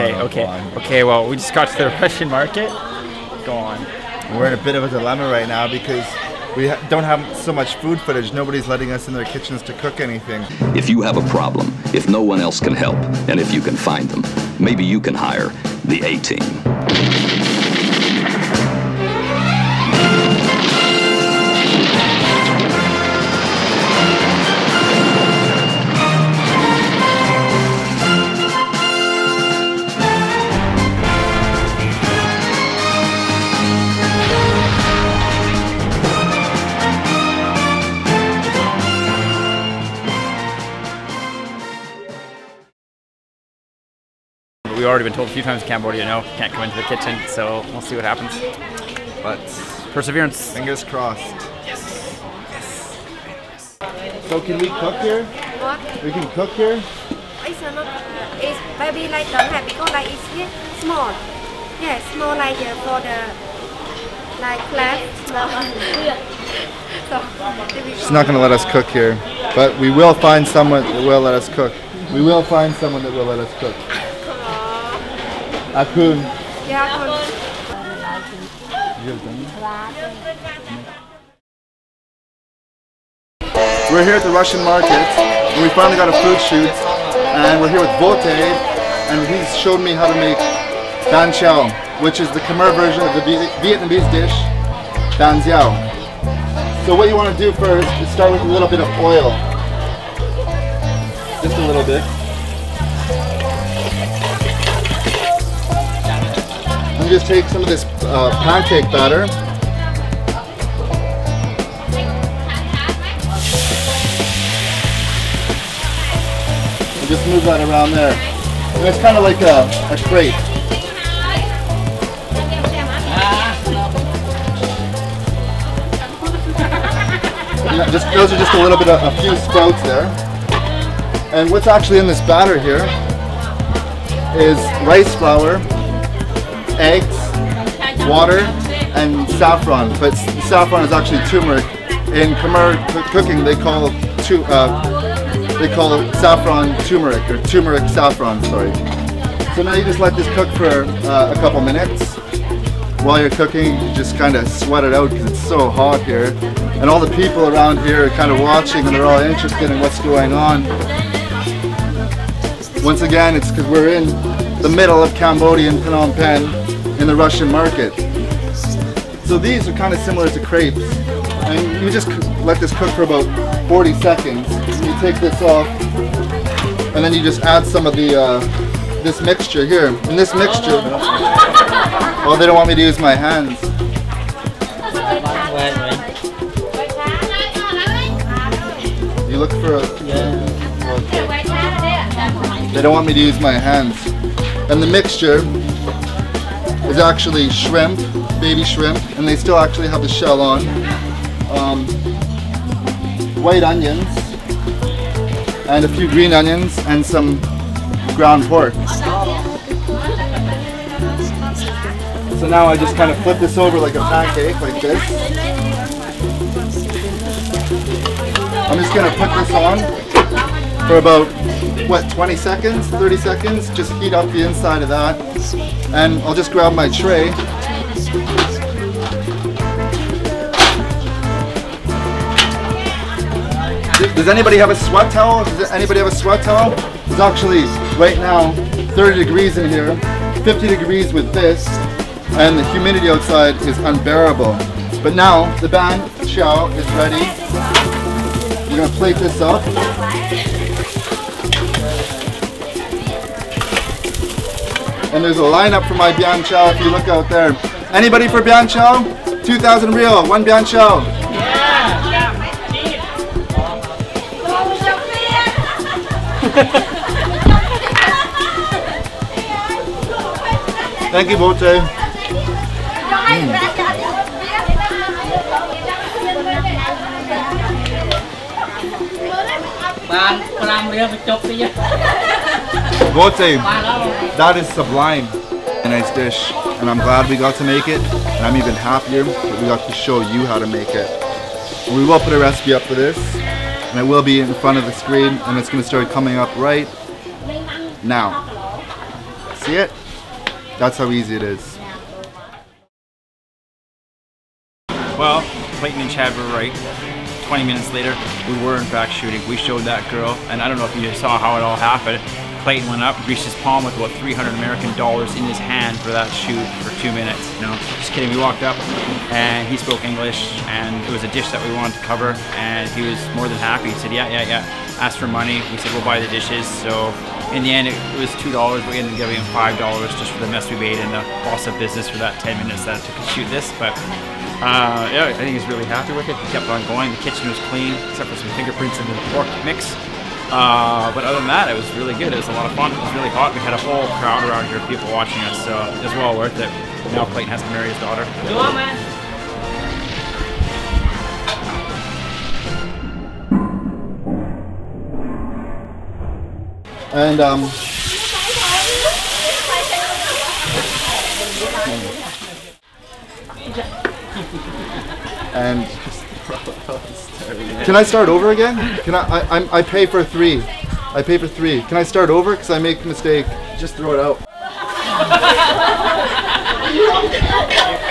Okay, no, okay, go okay. Well, we just got to the Russian market. Go on. We're in a bit of a dilemma right now because we ha- don't have so much food footage. Nobody's letting us in their kitchens to cook anything. If you have a problem, if no one else can help, and if you can find them, maybe you can hire the A Team. We already been told a few times in Cambodia, no, can't come into the kitchen. So we'll see what happens. But Perseverance. fingers crossed. So can we cook here? What? We can cook here? It's not. It's maybe like don't have because like it's here small. Yeah, small like uh, for the like flat. so She's not going to let us cook here, but we will find someone that will let us cook. We will find someone that will let us cook. Akun. yeah. Con, We're here at the Russian market, and we finally got a food shoot, and we're here with Vote, and he's showed me how to make Banh Chao, which is the Khmer version of the Vietnamese dish, Banh Xeo. So what you want to do first is start with a little bit of oil. Just a little bit. Just take some of this uh, pancake batter and just move that around there. And it's kind of like a, a crepe. Just those are just a little bit of a few sprouts there. And what's actually in this batter here is rice flour, eggs, water, and saffron. But saffron is actually turmeric. In Khmer cooking, they call tu- uh, they call saffron turmeric or turmeric saffron. Sorry. So now you just let this cook for uh, a couple minutes. While you're cooking, you just kind of sweat it out because it's so hot here, and all the people around here are kind of watching and they're all interested in what's going on. Once again, it's because we're in the middle of Cambodian Phnom Penh in the Russian market. So these are kind of similar to crepes. And you just let this cook for about 40 seconds. You take this off, and then you just add some of the uh, this mixture here. And this mixture, oh, they don't want me to use my hands. You look for a. They don't want me to use my hands. And the mixture is actually shrimp, baby shrimp, and they still actually have the shell on. Um, white onions, and a few green onions, and some ground pork. So now I just kind of flip this over like a pancake, like this. I'm just gonna put this on for about, what, 20 seconds, 30 seconds? Just heat up the inside of that. And I'll just grab my tray. Does anybody have a sweat towel? Does anybody have a sweat towel? It's actually, right now, 30 degrees in here, 50 degrees with this, and the humidity outside is unbearable. But now, the banh chao is ready. We're gonna plate this up. And there's a lineup for my Banh Chao if you look out there. Anybody for Banh Chao? 2,000 riel, one Banh Chao. Thank you, Bote. Bote, that is sublime. A nice dish, and I'm glad we got to make it, and I'm even happier that we got to show you how to make it. We will put a recipe up for this, and it will be in front of the screen, and it's going to start coming up right now. See it? That's how easy it is. Well, Clayton and Chad were right. 20 minutes later, we were in fact shooting. We showed that girl, and I don't know if you saw how it all happened. Clayton went up, reached his palm with about 300 American dollars in his hand for that shoot for two minutes. No, just kidding. We walked up, and he spoke English, and it was a dish that we wanted to cover, and he was more than happy. He said, "Yeah, yeah, yeah." Asked for money. We said, "We'll buy the dishes." So in the end, it was two dollars, but we ended up giving him five dollars just for the mess we made and the loss of business for that 10 minutes that it took to shoot this. But uh, yeah, I think he's really happy with it. He kept on going. The kitchen was clean, except for some fingerprints in the pork mix. Uh, but other than that, it was really good. It was a lot of fun. It was really hot. We had a whole crowd around here, people watching us, so it was well worth it. Now Clayton has to marry his daughter. Go on, man. And um, and can I start over again? Can I? I, I'm, I pay for three. I pay for three. Can I start over? Because I make a mistake. Just throw it out.